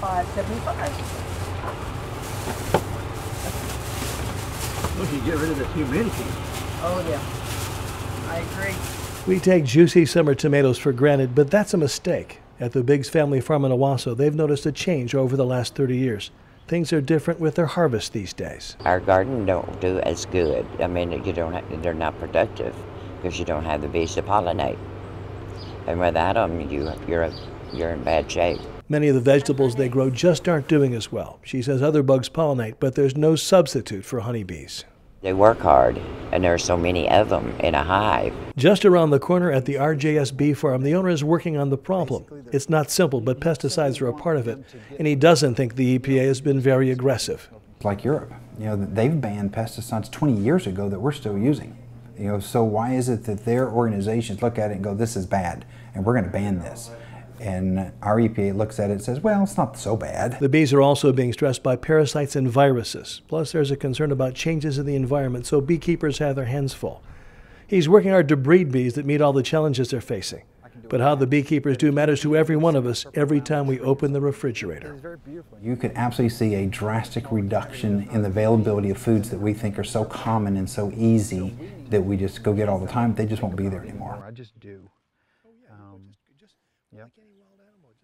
five seventy-five. We should get rid of this humidity. Oh, yeah. I agree. We take juicy summer tomatoes for granted, but that's a mistake. At the Biggs family farm in Owasso, they've noticed a change over the last 30 years. Things are different with their harvest these days. Our garden don't do as good. I mean, you don't. Have, they're not productive because you don't have the bees to pollinate. And without them, you you're you're in bad shape. Many of the vegetables they grow just aren't doing as well. She says other bugs pollinate, but there's no substitute for honeybees. They work hard, and there are so many of them in a hive. Just around the corner at the RJS bee farm, the owner is working on the problem. It's not simple, but pesticides are a part of it, and he doesn't think the EPA has been very aggressive. Like Europe, you know, they've banned pesticides 20 years ago that we're still using. You know, so why is it that their organizations look at it and go, "This is bad, and we're going to ban this"? And our EPA looks at it and says, well, it's not so bad. The bees are also being stressed by parasites and viruses. Plus, there's a concern about changes in the environment, so beekeepers have their hands full. He's working hard to breed bees that meet all the challenges they're facing. But how the beekeepers do matters to every one of us every time we open the refrigerator. You can absolutely see a drastic reduction in the availability of foods that we think are so common and so easy that we just go get all the time. They just won't be there anymore. I just do. Um, yeah. like any wild animal.